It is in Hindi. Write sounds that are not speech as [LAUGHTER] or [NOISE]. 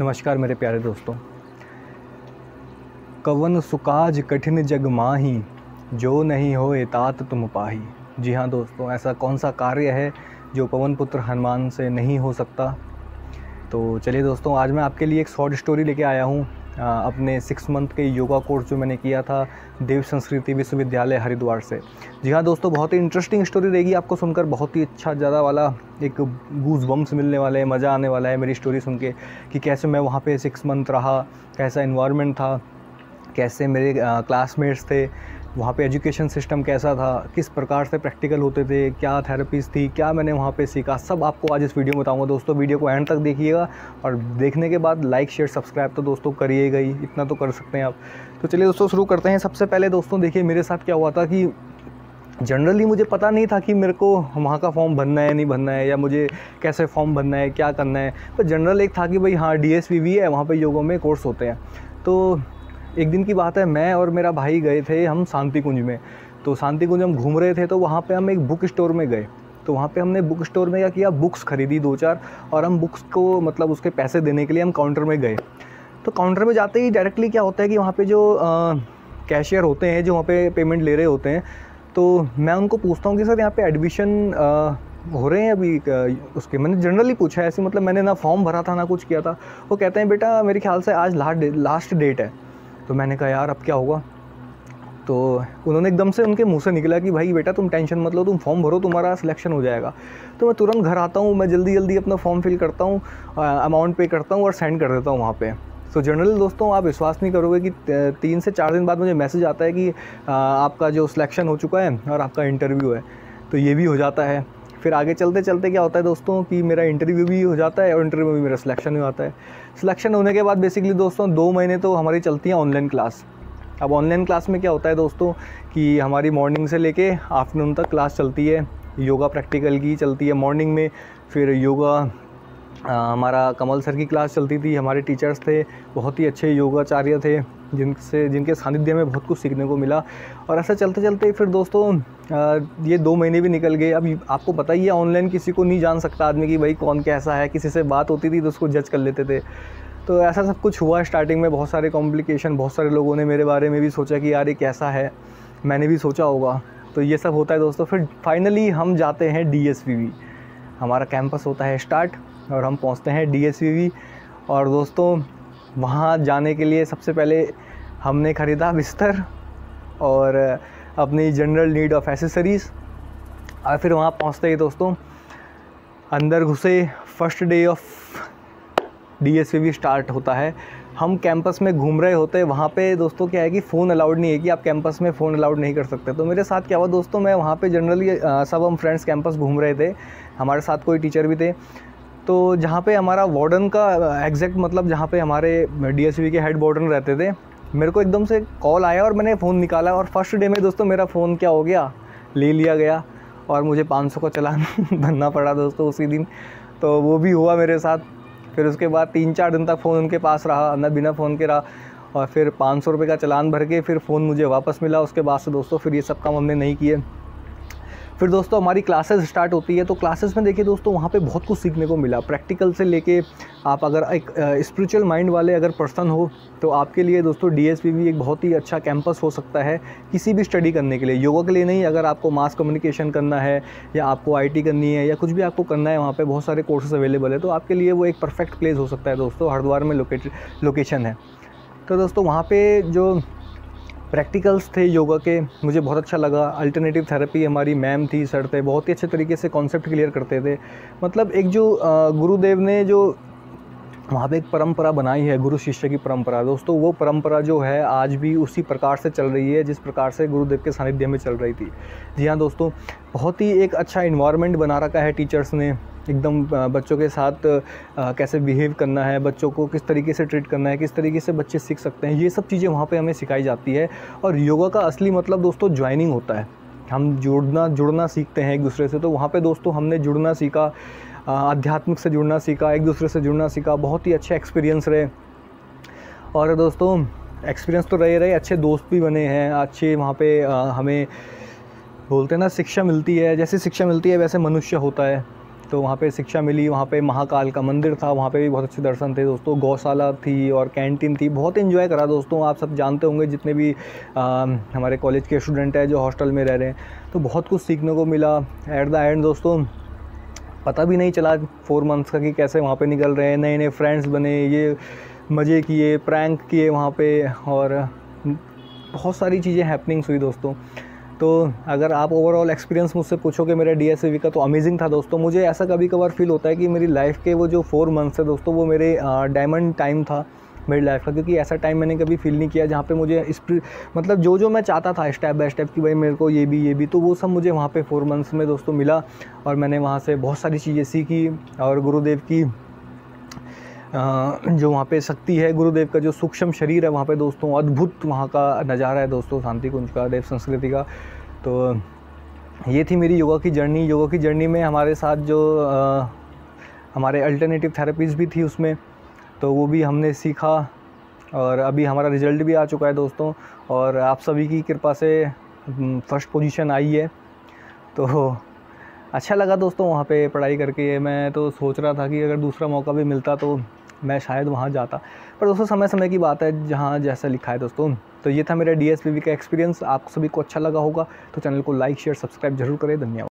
नमस्कार मेरे प्यारे दोस्तों। कवन सुकाज कठिन जग माही, जो नहीं हो तात तुम पाही। जी हाँ दोस्तों, ऐसा कौन सा कार्य है जो पवन पुत्र हनुमान से नहीं हो सकता? तो चलिए दोस्तों, आज मैं आपके लिए एक शॉर्ट स्टोरी लेके आया हूँ। अपने सिक्स मंथ के योगा कोर्स जो मैंने किया था देव संस्कृति विश्वविद्यालय हरिद्वार से। जी हाँ दोस्तों, बहुत ही इंटरेस्टिंग स्टोरी रहेगी आपको सुनकर, बहुत ही अच्छा ज़्यादा वाला एक गूज बम्स मिलने वाले हैं, मज़ा आने वाला है मेरी स्टोरी सुन के कि कैसे मैं वहाँ पे सिक्स मंथ रहा, कैसा इन्वायरमेंट था, कैसे मेरे क्लासमेट्स थे वहाँ पे एजुकेशन सिस्टम कैसा था? किस प्रकार से प्रैक्टिकल होते थे? क्या थेरेपीज थी? क्या मैंने वहाँ पे सीखा? सब आपको आज इस वीडियो में बताऊँगा। दोस्तों, वीडियो को एंड तक देखिएगा और देखने के बाद लाइक, शेयर, सब्सक्राइब तो दोस्तों करिएगा ही इतना तो कर सकते हैं आप। तो चलिए दोस्तों, शुरू करते हैं। सबसे पहले दोस्तों, देखिए, मेरे साथ क्या हुआ था कि जनरली मुझे पता नहीं था कि मेरे को वहाँ का फॉर्म भरना है नहीं भरना है, या मुझे कैसे फॉर्म भरना है, क्या करना है। पर जनरल एक था कि भाई हाँ डी एस वी है, वहाँ पर योगा में कोर्स होते हैं। तो एक दिन की बात है, मैं और मेरा भाई गए थे हम शांति कुंज में। तो शांति कुंज हम घूम रहे थे तो वहाँ पे हम एक बुक स्टोर में गए। तो वहाँ पे हमने बुक स्टोर में क्या किया, बुक्स खरीदी दो चार, और हम बुक्स को मतलब उसके पैसे देने के लिए हम काउंटर में गए। तो काउंटर में जाते ही डायरेक्टली क्या होता है कि वहाँ पे जो कैशियर होते हैं, जो वहाँ पे पेमेंट ले रहे होते हैं तो मैं उनको पूछता हूँ कि, सर, यहाँ पे एडमिशन हो रहे हैं अभी उसके? मैंने जनरली पूछा है ऐसे मतलब मैंने ना फॉर्म भरा था, ना कुछ किया था। वो कहते हैं, बेटा, मेरे ख्याल से आज लास्ट लास्ट डेट है। तो मैंने कहा, यार, अब क्या होगा? तो उन्होंने एकदम से उनके मुँह से निकला कि, भाई, बेटा, तुम टेंशन मत लो, तुम फॉर्म भरो, तुम्हारा सिलेक्शन हो जाएगा। तो मैं तुरंत घर आता हूँ, मैं जल्दी जल्दी अपना फॉर्म फिल करता हूँ अमाउंट पे करता हूँ और सेंड कर देता हूँ वहाँ पे। तो जनरल दोस्तों, आप विश्वास नहीं करोगे कि तीन से चार दिन बाद मुझे मैसेज आता है कि आपका जो सिलेक्शन हो चुका है और आपका इंटरव्यू है तो ये भी हो जाता है। फिर आगे चलते चलते क्या होता है दोस्तों कि मेरा इंटरव्यू भी हो जाता है और इंटरव्यू में मेरा सिलेक्शन भी आता है। सिलेक्शन होने के बाद बेसिकली दोस्तों दो महीने तो हमारी चलती हैं ऑनलाइन क्लास अब ऑनलाइन क्लास में क्या होता है दोस्तों कि हमारी मॉर्निंग से लेके आफ्टरनून तक क्लास चलती है। योगा प्रैक्टिकल की चलती है मॉर्निंग में। फिर योगा आ, हमारा कमल सर की क्लास चलती थी। हमारे टीचर्स थे बहुत ही अच्छे योगाचार्य थे। जिनसे, जिनके सानिध्य में बहुत कुछ सीखने को मिला। और ऐसा चलते चलते फिर दोस्तों ये दो महीने भी निकल गए। अब आपको पता ही है, ऑनलाइन किसी को नहीं जान सकता आदमी कि भाई कौन कैसा है, किसी से बात होती थी तो उसको जज कर लेते थे। तो ऐसा सब कुछ हुआ स्टार्टिंग में, बहुत सारे कॉम्प्लिकेशन बहुत सारे लोगों ने मेरे बारे में भी सोचा कि यार ये कैसा है। मैंने भी सोचा होगा। तो ये सब होता है दोस्तों। फिर फाइनली हम जाते हैं डीएसवीवी हमारा कैंपस होता है स्टार्ट और हम पहुँचते हैं डीएसवीवी और दोस्तों वहाँ जाने के लिए सबसे पहले हमने ख़रीदा बिस्तर और अपनी जनरल नीड ऑफ़ एसेसरीज़ और फिर वहाँ पहुँचते ही दोस्तों, अंदर घुसे first day of the start होता है। हम कैंपस में घूम रहे होते हैं वहाँ पे दोस्तों क्या है कि फ़ोन अलाउड नहीं है कि आप कैंपस में फ़ोन अलाउड नहीं कर सकते। तो मेरे साथ क्या हुआ दोस्तों, मैं वहाँ पे जनरली सब हम फ्रेंड्स कैंपस घूम रहे थे। हमारे साथ कोई टीचर भी थे। तो जहाँ पे हमारा वार्डन का एग्जैक्ट मतलब जहाँ पे हमारे डी के हेड वार्डन रहते थे, मेरे को एकदम से कॉल आया और मैंने फ़ोन निकाला और फ़र्स्ट डे में दोस्तों मेरा फ़ोन क्या हो गया? ले लिया गया और मुझे 500 का चलान [LAUGHS] भरना पड़ा दोस्तों उसी दिन। तो वो भी हुआ मेरे साथ। फिर उसके बाद तीन चार दिन तक फ़ोन उनके पास रहा मैं बिना फ़ोन के रहा और फिर पाँच सौ रुपये का चलान भर के फिर फ़ोन मुझे वापस मिला। उसके बाद से दोस्तों फिर ये सब काम हमने नहीं किए। फिर दोस्तों हमारी क्लासेस स्टार्ट होती है तो क्लासेस में देखिए दोस्तों वहाँ पे बहुत कुछ सीखने को मिला। प्रैक्टिकल से लेके आप अगर एक स्पिरिचुअल माइंड वाले अगर पर्सन हो तो आपके लिए दोस्तों डी भी एक बहुत ही अच्छा कैंपस हो सकता है किसी भी स्टडी करने के लिए। योगा के लिए नहीं, अगर आपको मास कम्युनिकेशन करना है या आपको आईटी करनी है या कुछ भी आपको करना है, वहाँ पर बहुत सारे कोर्सेज अवेलेबल है तो आपके लिए वो एक परफेक्ट प्लेस हो सकता है दोस्तों। हरिद्वार में लोकेट लोकेशन है। तो दोस्तों वहाँ पर जो प्रैक्टिकल्स थे योगा के, मुझे बहुत अच्छा लगा। अल्टरनेटिव थेरेपी हमारी मैम थी सर थे, बहुत ही अच्छे तरीके से कॉन्सेप्ट क्लियर करते थे। मतलब एक जो गुरुदेव ने जो वहाँ पे एक परंपरा बनाई है, गुरु शिष्य की परंपरा, दोस्तों वो परंपरा जो है आज भी उसी प्रकार से चल रही है, जिस प्रकार से गुरुदेव के सानिध्य में चल रही थी। जी हाँ दोस्तों, बहुत ही एक अच्छा इन्वायरमेंट बना रखा है टीचर्स ने। एकदम बच्चों के साथ कैसे बिहेव करना है, बच्चों को किस तरीके से ट्रीट करना है, किस तरीके से बच्चे सीख सकते हैं, ये सब चीज़ें वहाँ पे हमें सिखाई जाती है। और योगा का असली मतलब दोस्तों ज्वाइनिंग होता है। हम जुड़ना जुड़ना सीखते हैं एक दूसरे से तो वहाँ पे दोस्तों हमने जुड़ना सीखा आध्यात्मिक से जुड़ना सीखा, एक दूसरे से जुड़ना सीखा, बहुत ही अच्छे एक्सपीरियंस रहे। और दोस्तों एक्सपीरियंस तो रहे रहे, अच्छे दोस्त भी बने हैं, अच्छे वहाँ पे हमें बोलते हैं ना, शिक्षा मिलती है, जैसे शिक्षा मिलती है, वैसे मनुष्य होता है। तो वहाँ पे शिक्षा मिली वहाँ पे महाकाल का मंदिर था वहाँ पे भी बहुत अच्छे दर्शन थे दोस्तों। गौशाला थी और कैंटीन थी बहुत इन्जॉय करा दोस्तों आप सब जानते होंगे जितने भी आ, हमारे कॉलेज के स्टूडेंट हैं जो हॉस्टल में रह रहे हैं। तो बहुत कुछ सीखने को मिला एट द एंड दोस्तों पता भी नहीं चला फोर मंथ्स का कि कैसे वहाँ पे निकल रहे हैं। नए नए फ्रेंड्स बने ये मज़े किए प्रैंक किए वहाँ पे और बहुत सारी चीज़ें हैपनिंग्स हुई दोस्तों। तो अगर आप ओवरऑल एक्सपीरियंस मुझसे पूछोगे मेरे डी का तो अमेजिंग था दोस्तों। मुझे ऐसा कभी कभार फील होता है कि मेरी लाइफ के वो जो फोर मंथ्स है दोस्तों, वो मेरे डायमंड टाइम था मेरी लाइफ का, क्योंकि ऐसा टाइम मैंने कभी फील नहीं किया जहाँ पे मुझे इस मतलब जो जो मैं चाहता था स्टेप बाय स्टेप कि भाई मेरे को ये भी ये भी तो वो सब मुझे वहाँ पे फोर मंथ्स में दोस्तों मिला और मैंने वहाँ से बहुत सारी चीज़ें सीखी और गुरुदेव की जो वहाँ पे शक्ति है गुरुदेव का जो सूक्ष्म शरीर है वहाँ पे दोस्तों अद्भुत वहाँ का नज़ारा है दोस्तों शांति कुंज का देव संस्कृति का। तो ये थी मेरी योगा की जर्नी। योगा की जर्नी में हमारे साथ जो आ, हमारे अल्टरनेटिव थेरेपीज़ भी थी उसमें तो वो भी हमने सीखा और अभी हमारा रिज़ल्ट भी आ चुका है दोस्तों और आप सभी की कृपा से फ़र्स्ट पोजीशन आई है। तो अच्छा लगा दोस्तों वहाँ पे पढ़ाई करके। मैं तो सोच रहा था कि अगर दूसरा मौका भी मिलता तो मैं शायद वहाँ जाता। पर दोस्तों समय समय की बात है, जहाँ जैसा लिखा है दोस्तों तो ये था मेरा डी का एक्सपीरियंस आप सभी को अच्छा लगा होगा तो चैनल को लाइक शेयर सब्सक्राइब ज़रूर करें। धन्यवाद।